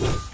you